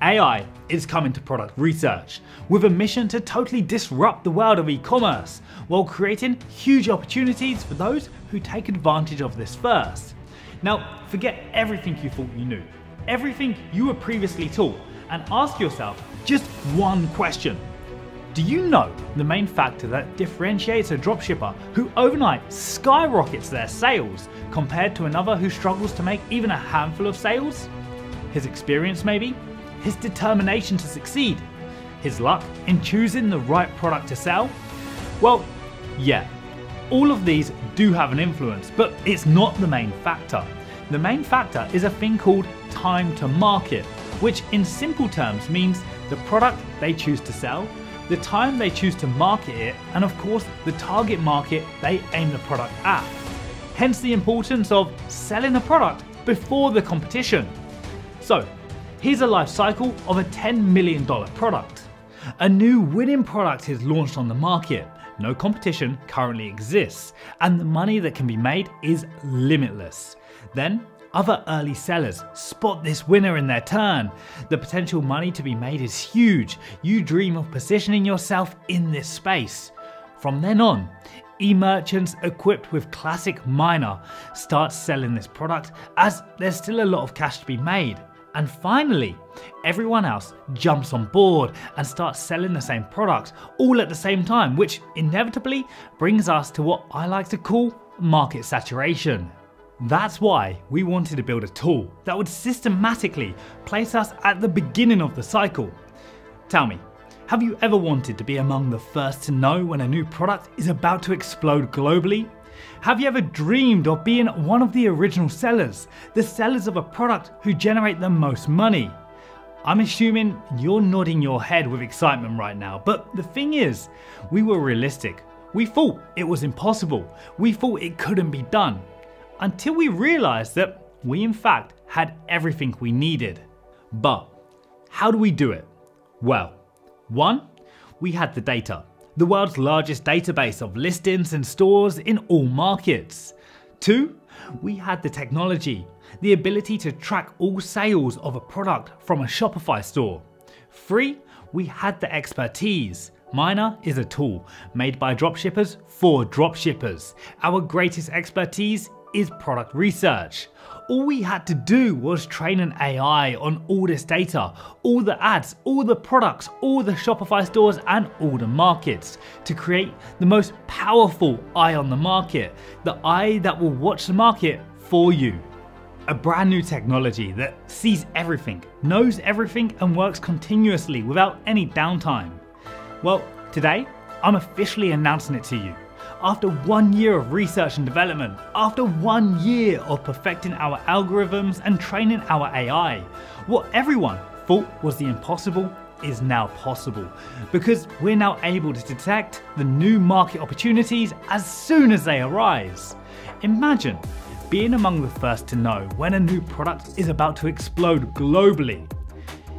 AI is coming to product research with a mission to totally disrupt the world of e-commerce while creating huge opportunities for those who take advantage of this first. Now, forget everything you thought you knew, everything you were previously taught, and ask yourself just one question. Do you know the main factor that differentiates a dropshipper who overnight skyrockets their sales compared to another who struggles to make even a handful of sales? His experience, maybe? His determination to succeed, his luck in choosing the right product to sell? Well, yeah, all of these do have an influence, but it's not the main factor. The main factor is a thing called time to market, which in simple terms means the product they choose to sell, the time they choose to market it, and of course the target market they aim the product at. Hence the importance of selling a product before the competition. So, Here's a life cycle of a $10 million product. A new winning product is launched on the market. No competition currently exists, and the money that can be made is limitless. Then, other early sellers spot this winner in their turn. The potential money to be made is huge. You dream of positioning yourself in this space. From then on, e-merchants equipped with classic Minea start selling this product as there's still a lot of cash to be made. And finally, everyone else jumps on board and starts selling the same product all at the same time, which inevitably brings us to what I like to call market saturation. That's why we wanted to build a tool that would systematically place us at the beginning of the cycle. Tell me, have you ever wanted to be among the first to know when a new product is about to explode globally? Have you ever dreamed of being one of the original sellers, the sellers of a product who generate the most money? I'm assuming you're nodding your head with excitement right now, but the thing is, we were realistic. We thought it was impossible. We thought it couldn't be done. Until we realized that we in fact had everything we needed. But how do we do it? Well, one, we had the data the world's largest database of listings and stores in all markets. Two, we had the technology, the ability to track all sales of a product from a Shopify store. Three, we had the expertise. Minea is a tool made by dropshippers for dropshippers. Our greatest expertise is product research. All we had to do was train an AI on all this data, all the ads, all the products, all the Shopify stores, and all the markets to create the most powerful eye on the market, the eye that will watch the market for you. A brand new technology that sees everything, knows everything, and works continuously without any downtime. Well, today, I'm officially announcing it to you after one year of research and development, after one year of perfecting our algorithms and training our AI, what everyone thought was the impossible is now possible because we're now able to detect the new market opportunities as soon as they arise. Imagine being among the first to know when a new product is about to explode globally.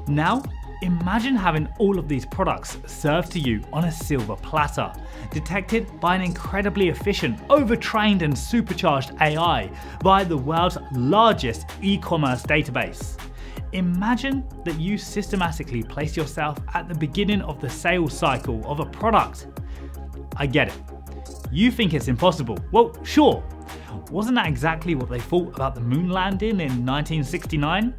Now Imagine having all of these products served to you on a silver platter, detected by an incredibly efficient, overtrained and supercharged AI via the world's largest e-commerce database. Imagine that you systematically place yourself at the beginning of the sales cycle of a product. I get it. You think it's impossible. Well, sure. Wasn't that exactly what they thought about the moon landing in 1969?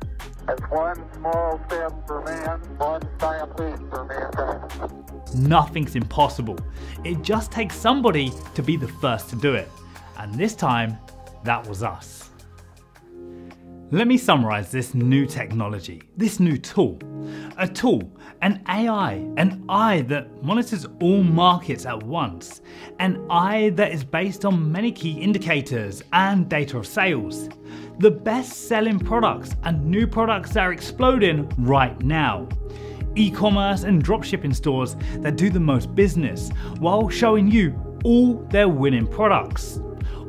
One small step for man, one giant leap for mankind. Nothing's impossible. It just takes somebody to be the first to do it. And this time, that was us. Let me summarize this new technology, this new tool. A tool, an AI, an eye that monitors all markets at once, an eye that is based on many key indicators and data of sales the best selling products and new products that are exploding right now. E-commerce and dropshipping stores that do the most business while showing you all their winning products.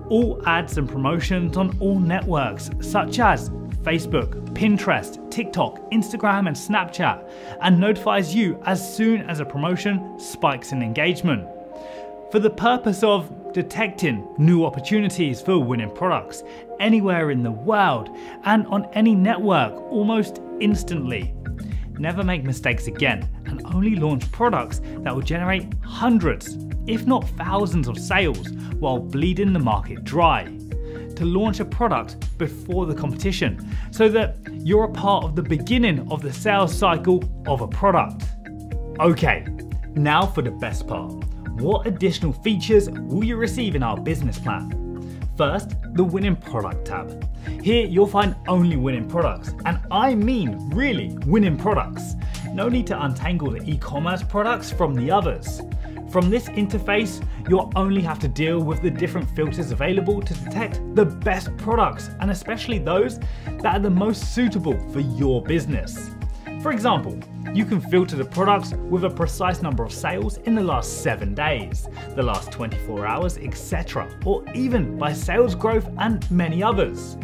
All ads and promotions on all networks such as Facebook, Pinterest, TikTok, Instagram, and Snapchat, and notifies you as soon as a promotion spikes in engagement for the purpose of detecting new opportunities for winning products anywhere in the world and on any network almost instantly. never make mistakes again and only launch products that will generate hundreds, if not thousands of sales while bleeding the market dry. To launch a product before the competition so that you're a part of the beginning of the sales cycle of a product. Okay, now for the best part. What additional features will you receive in our business plan? First, the Winning Product tab. Here you'll find only winning products, and I mean really winning products. No need to untangle the e-commerce products from the others. From this interface, you'll only have to deal with the different filters available to detect the best products, and especially those that are the most suitable for your business. For example, you can filter the products with a precise number of sales in the last 7 days, the last 24 hours, etc., or even by sales growth and many others.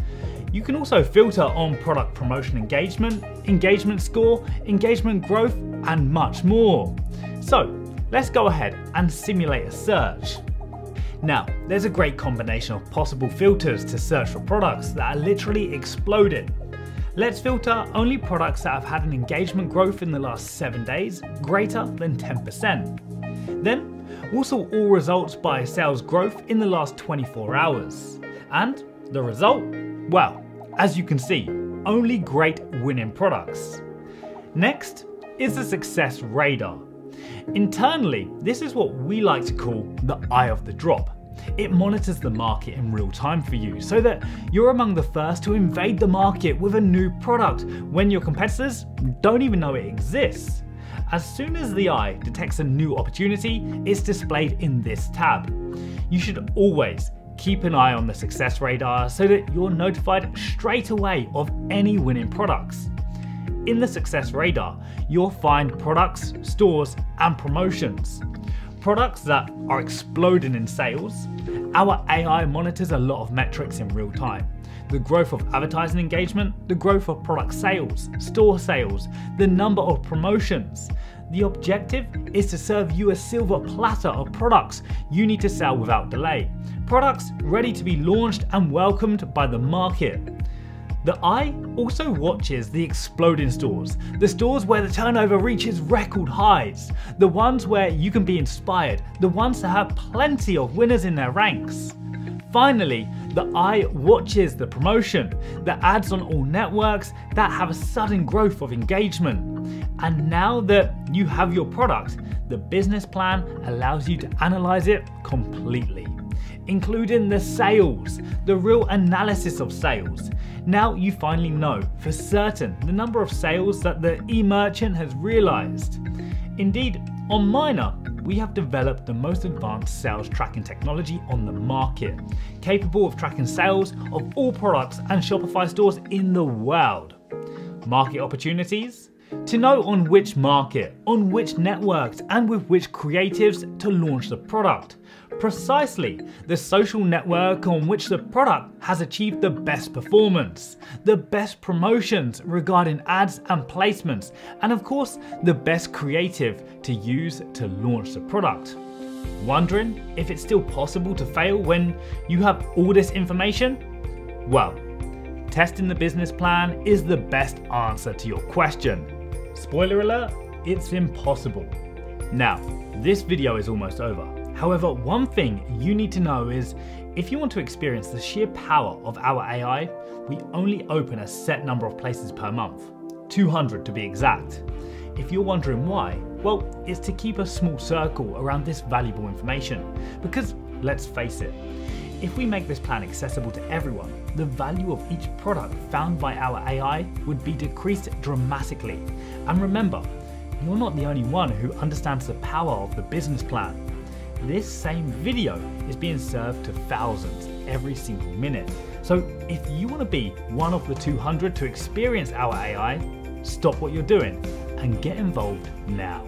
You can also filter on product promotion engagement, engagement score, engagement growth, and much more. So, let's go ahead and simulate a search. Now, there's a great combination of possible filters to search for products that are literally exploding. Let's filter only products that have had an engagement growth in the last 7 days greater than 10%. Then, we'll sort all results by sales growth in the last 24 hours. And the result? Well, as you can see, only great winning products. Next is the success radar. Internally, this is what we like to call the eye of the drop. It monitors the market in real time for you so that you're among the first to invade the market with a new product when your competitors don't even know it exists. As soon as the eye detects a new opportunity, it's displayed in this tab. You should always keep an eye on the success radar so that you're notified straight away of any winning products. In the success radar, you'll find products, stores, and promotions products that are exploding in sales, our AI monitors a lot of metrics in real time. The growth of advertising engagement, the growth of product sales, store sales, the number of promotions. The objective is to serve you a silver platter of products you need to sell without delay. Products ready to be launched and welcomed by the market. The eye also watches the exploding stores, the stores where the turnover reaches record highs, the ones where you can be inspired, the ones that have plenty of winners in their ranks. Finally, the eye watches the promotion, the ads on all networks that have a sudden growth of engagement. And now that you have your product, the business plan allows you to analyze it completely including the sales, the real analysis of sales. Now you finally know for certain the number of sales that the e-merchant has realized. Indeed, on Minea, we have developed the most advanced sales tracking technology on the market, capable of tracking sales of all products and Shopify stores in the world. Market opportunities? To know on which market, on which networks, and with which creatives to launch the product precisely the social network on which the product has achieved the best performance, the best promotions regarding ads and placements, and of course, the best creative to use to launch the product. Wondering if it's still possible to fail when you have all this information? Well, testing the business plan is the best answer to your question. Spoiler alert, it's impossible. Now, this video is almost over. However, one thing you need to know is if you want to experience the sheer power of our AI, we only open a set number of places per month, 200 to be exact. If you're wondering why, well, it's to keep a small circle around this valuable information. Because let's face it, if we make this plan accessible to everyone, the value of each product found by our AI would be decreased dramatically. And remember, you're not the only one who understands the power of the business plan. This same video is being served to thousands every single minute. So if you want to be one of the 200 to experience our AI, stop what you're doing and get involved now.